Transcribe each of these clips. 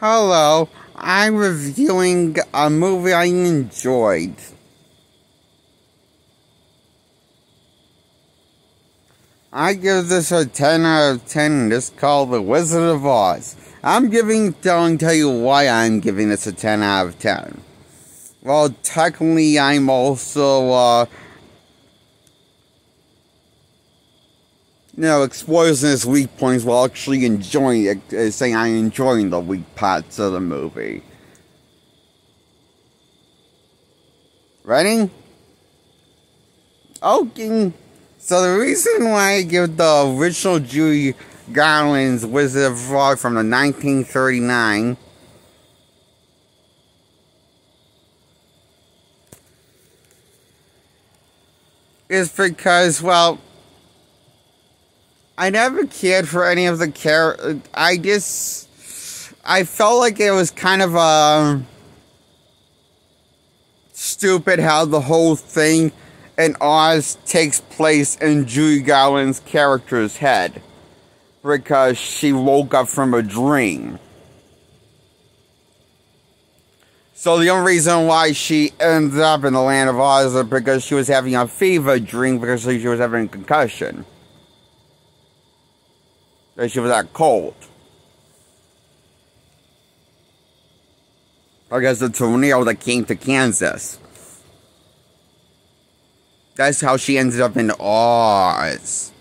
Hello, I'm reviewing a movie I enjoyed. I give this a 10 out of 10. It's called The Wizard of Oz. I'm giving, don't tell you why I'm giving this a 10 out of 10. Well, technically, I'm also, uh, you know, his weak points while actually enjoying it, uh, saying I'm enjoying the weak parts of the movie. Ready? Okay. So the reason why I give the original Judy Garland's Wizard of Oz from the 1939 is because, well, I never cared for any of the characters. I just, I felt like it was kind of a stupid how the whole thing in Oz takes place in Judy Garland's character's head because she woke up from a dream. So the only reason why she ended up in the land of Oz is because she was having a fever dream because she was having a concussion. Because she was that cold. Because the tornado that came to Kansas. That's how she ended up in Oz.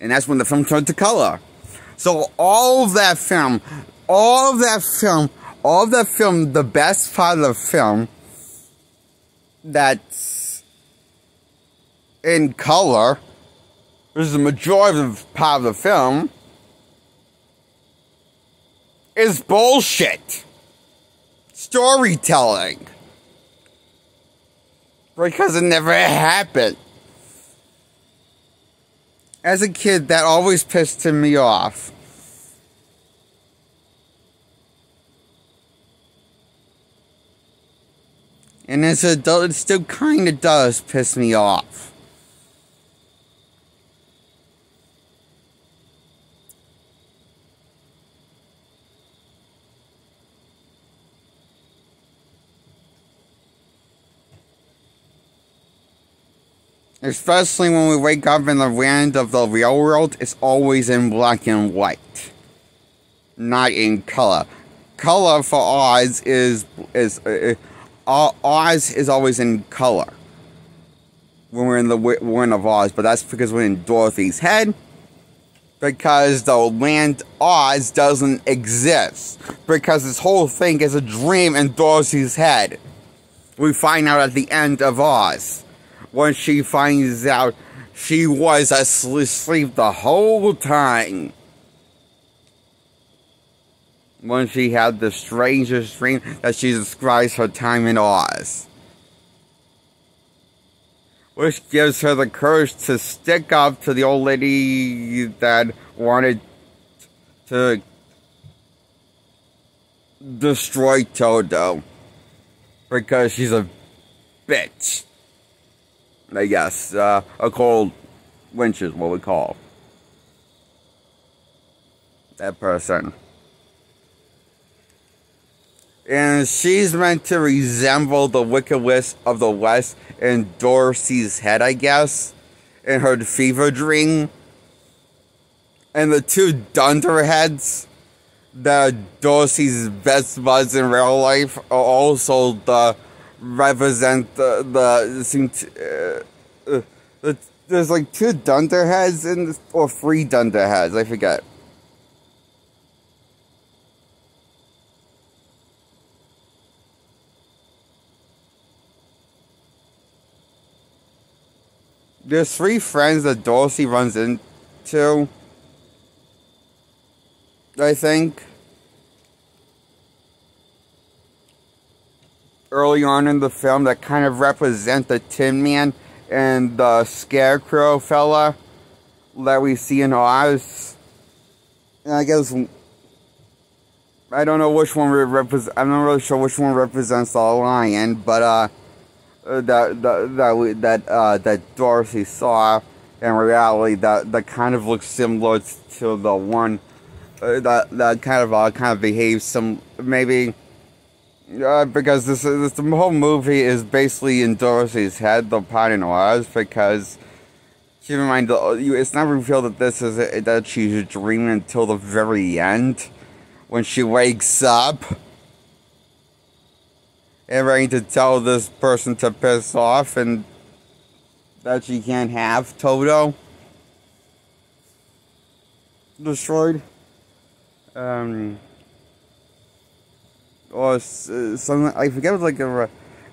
And that's when the film turned to color. So all of that film, all of that film all of that film, the best part of the film that's in color, is the majority of the part of the film, is bullshit. Storytelling. Because it never happened. As a kid, that always pissed me off. And as an adult, it still kind of does piss me off. Especially when we wake up in the land of the real world, it's always in black and white. Not in color. Color for Oz is is uh, Oz is always in color when we're in the Wizard of Oz, but that's because we're in Dorothy's head. Because the land Oz doesn't exist. Because this whole thing is a dream in Dorothy's head. We find out at the end of Oz. When she finds out she was asleep the whole time when she had the strangest dream that she describes her time in Oz. Which gives her the courage to stick up to the old lady that wanted to destroy Toto. Because she's a bitch. I guess. Uh, a cold winch is what we call that person and she's meant to resemble the Wicked Witch of the West in Dorothy's head, I guess, in her fever dream. And the two Dunderheads, the Dorothy's best buds in real life, are also the represent the the uh, uh, the, there's like two Dunderheads in or three Dunderheads, I forget. there's three friends that Dorothy runs into. I think. Early on in the film that kind of represent the Tin Man and the Scarecrow fella that we see in Oz. And I guess I don't know which one represents. I'm not really sure which one represents the lion, but uh, that that that we, that uh, that Dorothy saw in reality that that kind of looks similar to the one uh, that that kind of uh, kind of behaves some maybe uh, because this, this the whole movie is basically in Dorothy's head, the in Oz, because keep in mind it's not revealed that this is that she's dreaming until the very end when she wakes up and ready to tell this person to piss off and that she can't have Toto destroyed. Um, or something I forget what like a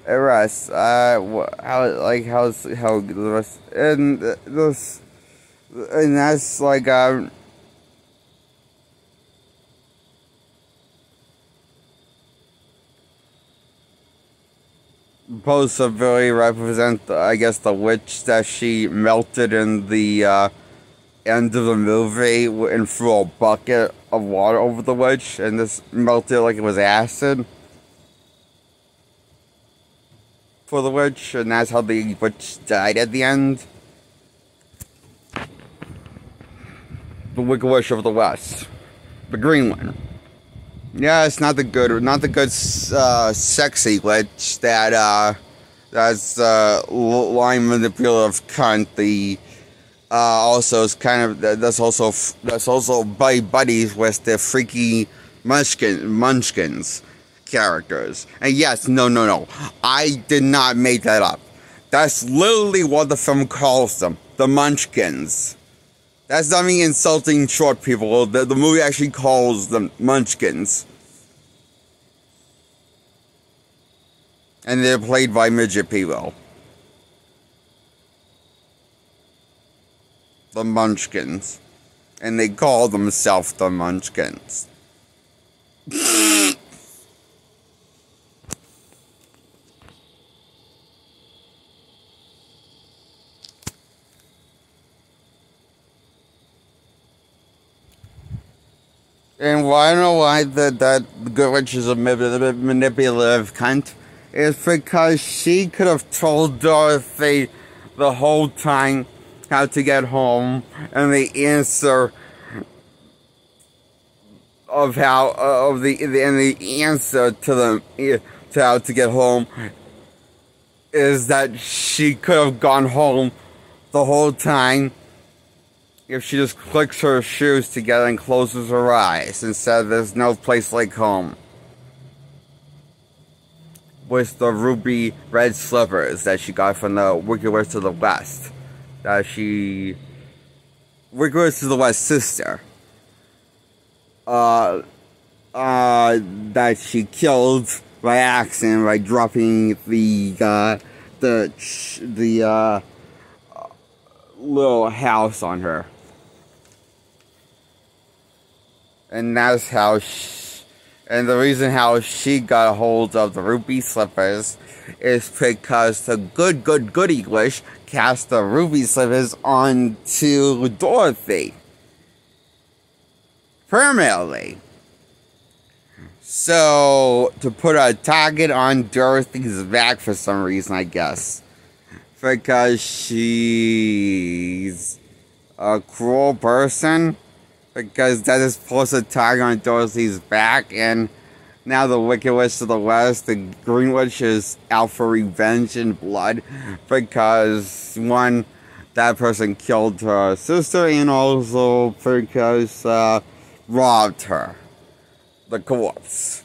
arrest. Uh, how like how's how the rest and this and that's like um. To really represent, I guess, the witch that she melted in the uh, end of the movie and threw a bucket of water over the witch and this melted like it was acid for the witch and that's how the witch died at the end. The Wicked Witch of the West. The green one. Yeah, it's not the good, not the good, uh, sexy witch that, uh, that's, uh, line manipulative cunt, the, uh, also is kind of that's also that's also buddy buddies with the freaky munchkin munchkins characters. And yes no no no. I did not make that up. That's literally what the film calls them the munchkins. That's not me insulting short people. The, the movie actually calls them munchkins. And they're played by midget people the Munchkins. And they call themselves the Munchkins. And why know why that that Good Witch is a manipulative cunt is because she could have told Dorothy the whole time how to get home, and the answer of how uh, of the, and the answer to the to how to get home is that she could have gone home the whole time if she just clicks her shoes together and closes her eyes and said there's no place like home with the ruby red slippers that she got from the Wicked Witch of the West that she regrets to the West sister. Uh, uh, that she killed by accident by dropping the, uh, the, the, uh, little house on her. And that's how she, and the reason how she got a hold of the ruby slippers is because the good, good, good English cast the ruby slippers onto Dorothy. Permanently. So, to put a target on Dorothy's back for some reason, I guess. Because she's a cruel person. Because that is supposed to target on Dorothy's back, and now the Wicked Witch of the West, the Green Witch is out for revenge and blood because one, that person killed her sister and also because uh, robbed her, the corpse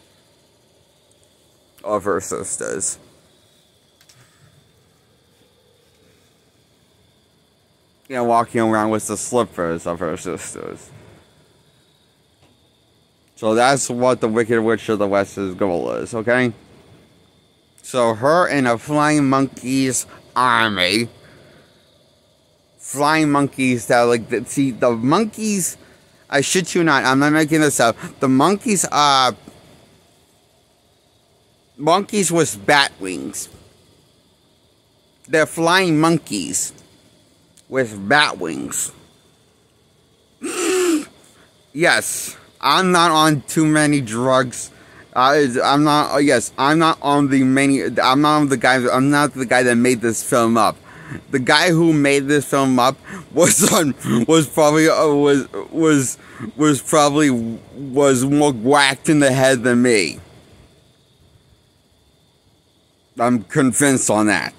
of her sisters. Know, walking around with the slippers of her sisters. So that's what the Wicked Witch of the West's goal is, okay? So her and a Flying Monkeys army. Flying monkeys that like see the monkeys I shit you not, I'm not making this up. The monkeys are monkeys with bat wings. They're flying monkeys with bat wings. yes. I'm not on too many drugs. I'm not. Uh, yes, I'm not on the many. I'm not the guy. I'm not the guy that made this film up. the guy who made this film up was on was probably uh, was was was probably was more whacked in the head than me. I'm convinced on that.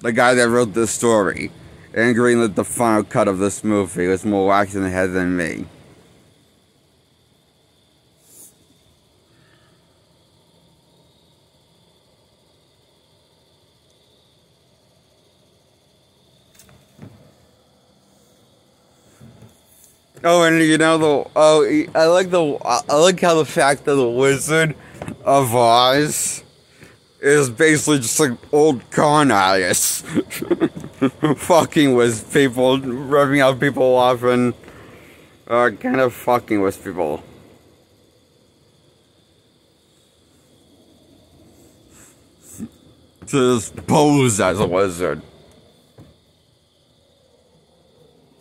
The guy that wrote this story and greenlit the final cut of this movie was more whacked in the head than me. Oh, and you know the oh, I like the I like how the fact that the Wizard of Oz is basically just like old con artists, fucking with people, rubbing out people off, and uh, kind of fucking with people. To just pose as a wizard.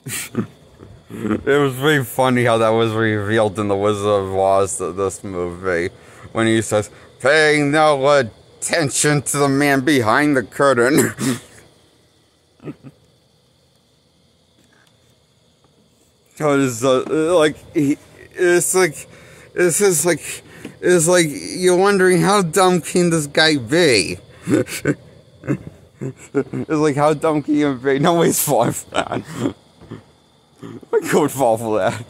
it was very funny how that was revealed in The Wizard of Oz, this movie, when he says, paying no attention to the man behind the curtain. it's uh, like, he, it's like, it's just like, it's like you're wondering how dumb can this guy be? it's like how dumb can you be? No Nobody's falling for that. I could fall for that.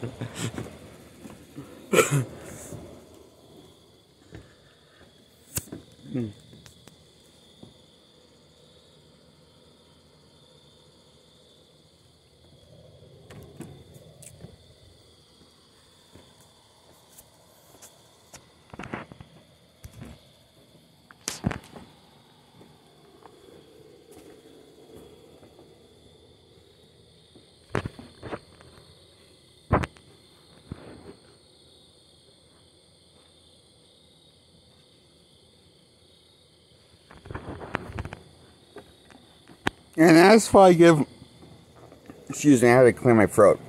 And that's why I give, excuse me, I had to clear my throat.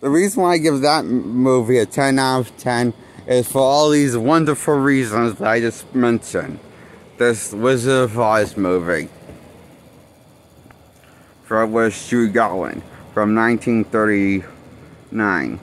The reason why I give that movie a 10 out of 10 is for all these wonderful reasons that I just mentioned. This Wizard of Oz movie. From Judy Garland from 1939.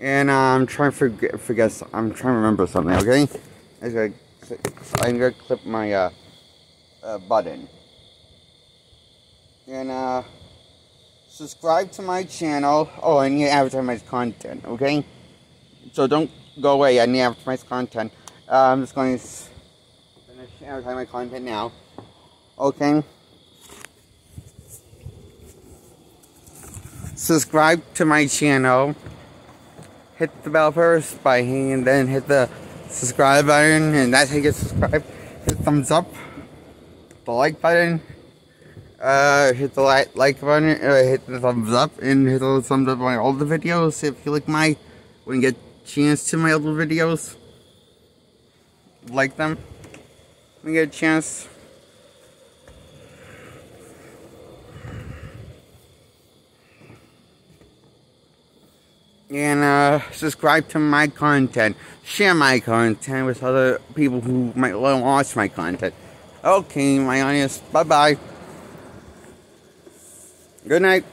And uh, I'm trying to forget, forget, I'm trying to remember something, okay? I'm gonna, I'm gonna clip my uh, uh, button. And uh, subscribe to my channel. Oh, I need to advertise my content, okay? So don't go away, I need to advertise my content. Uh, I'm just going to finish advertising my content now. Okay? Subscribe to my channel hit the bell first by and then hit the subscribe button and that's how you get subscribed. Hit thumbs up, the like button, uh, hit the like, like button, uh, hit the thumbs up and hit the thumbs up on all the videos if you like my, when you get chance to my other videos, like them, when you get a chance. And uh, subscribe to my content. Share my content with other people who might want to watch my content. Okay, my audience. Bye bye. Good night.